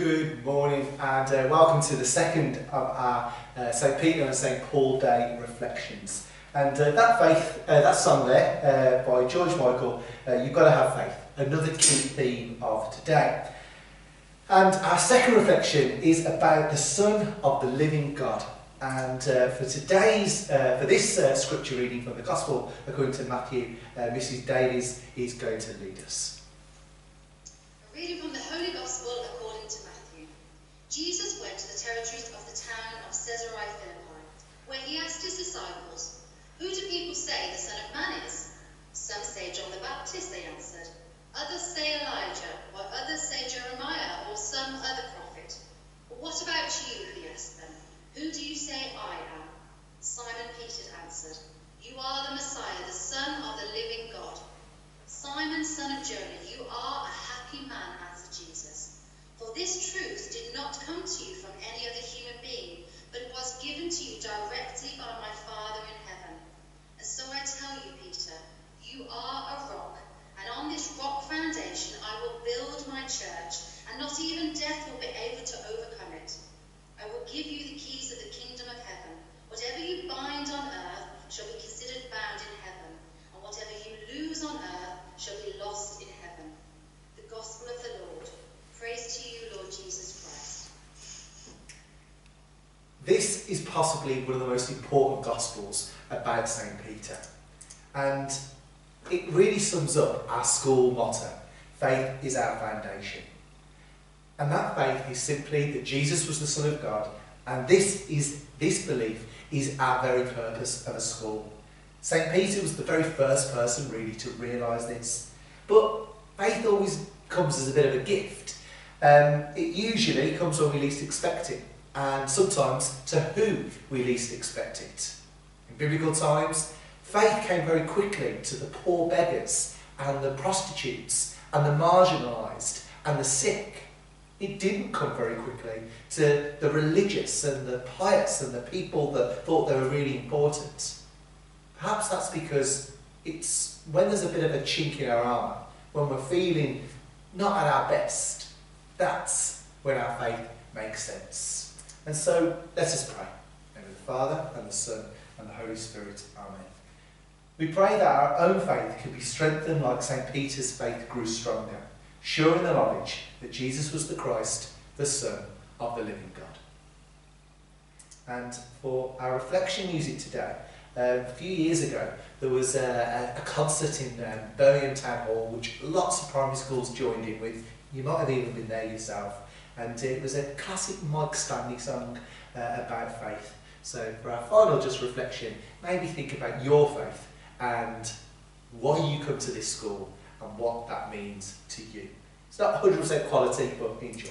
Good morning and uh, welcome to the second of our uh, St Peter and St Paul Day reflections. And uh, that faith, uh, that song there uh, by George Michael, uh, You've Got to Have Faith, another key theme of today. And our second reflection is about the Son of the Living God. And for today's, for this scripture reading from the Gospel according to Matthew, Mrs. Davies is going to lead us. A reading from the Holy Gospel according to Matthew. Jesus went to the territories of the town of Caesarea Philippi, where he asked his disciples, Who do people say the Son of Man is? Some say John the Baptist, they answered. Others say Elijah, while others say Jeremiah or some other prophet. But what about you? He asked them. Who do you say I am? Simon Peter answered, You are the Messiah, the Son of the living God. Simon, son of Jonah, you are a happy man, answered Jesus. For this truth did not come to you from any other human being, but was given to you directly by my Father in heaven. And so I tell you, Peter, you are a rock, and on this rock foundation I will build my church, and not even death will be able to overcome it. I will give you the keys of the kingdom of heaven. Whatever you bind on earth shall be considered bound in heaven, and whatever you lose on earth shall be lost in heaven. The gospel of the Lord. Praise to you, Lord Jesus Christ. This is possibly one of the most important Gospels about St. Peter. And it really sums up our school motto faith is our foundation. And that faith is simply that Jesus was the Son of God, and this is this belief is our very purpose of a school. St. Peter was the very first person really to realise this. But faith always comes as a bit of a gift. Um, it usually comes when we least expect it, and sometimes to who we least expect it. In biblical times, faith came very quickly to the poor beggars and the prostitutes and the marginalised and the sick. It didn't come very quickly to the religious and the pious and the people that thought they were really important. Perhaps that's because it's when there's a bit of a chink in our armour, when we're feeling not at our best, that's when our faith makes sense. And so let us pray. In the Father and the Son and the Holy Spirit. Amen. We pray that our own faith can be strengthened like St. Peter's faith grew stronger, sure in the knowledge that Jesus was the Christ, the Son of the living God. And for our reflection music today, um, a few years ago, there was a, a concert in um, Birmingham Town Hall, which lots of primary schools joined in with. You might have even been there yourself. And it was a classic Mike Stanley song uh, about faith. So for our final just reflection, maybe think about your faith and why you come to this school and what that means to you. It's not 100% quality, but enjoy.